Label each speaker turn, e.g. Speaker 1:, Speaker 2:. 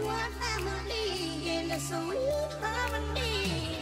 Speaker 1: one family in the sweet harmony.